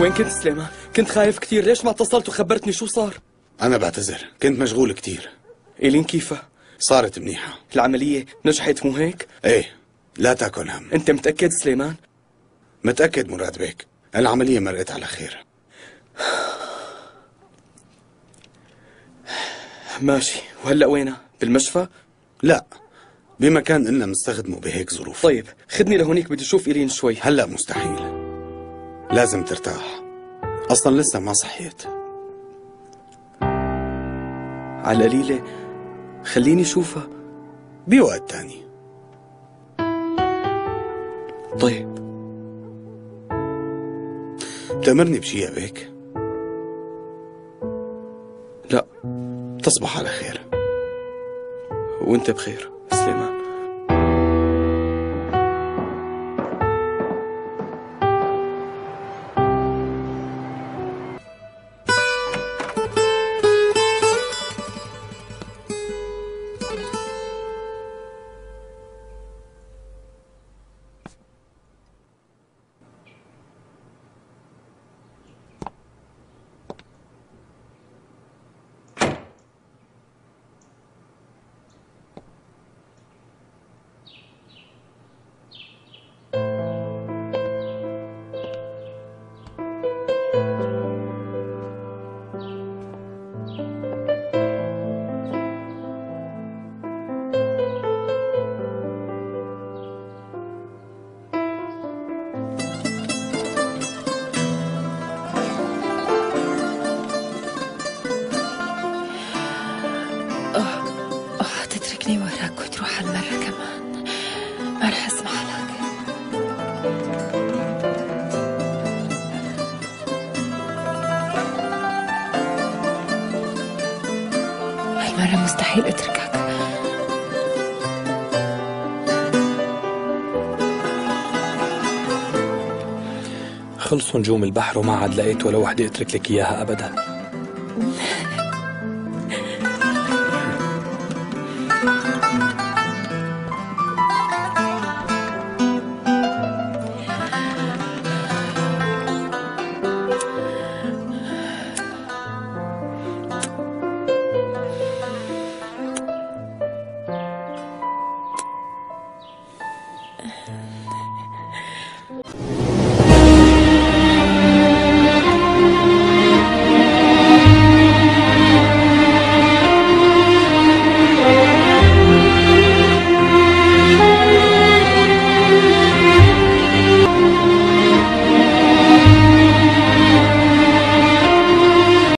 وين كنت سليمان؟ كنت خايف كثير ليش ما اتصلت وخبرتني شو صار؟ أنا بعتذر كنت مشغول كتير إيلين كيفها؟ صارت منيحة العملية نجحت مو هيك؟ إيه لا تاكل هم أنت متأكد سليمان؟ متأكد مراد بيك العملية مرقت على خير ماشي وهلأ وينها؟ بالمشفى؟ لا بمكان إلنا مستخدمه بهيك ظروف طيب خدني لهونيك بدي أشوف إيلين شوي هلأ مستحيل لازم ترتاح. أصلا لسه ما صحيت. على القليلة خليني أشوفها بوقت تاني. طيب. بتأمرني بشي يا بيك لا تصبح على خير. وأنت بخير سليمان. تتركني وراك وتروح هالمرة كمان. ما رح أسمح لك. هالمرة مستحيل أتركك. خلصوا نجوم البحر وما عاد لقيت ولا وحدة أترك لك إياها ابدا.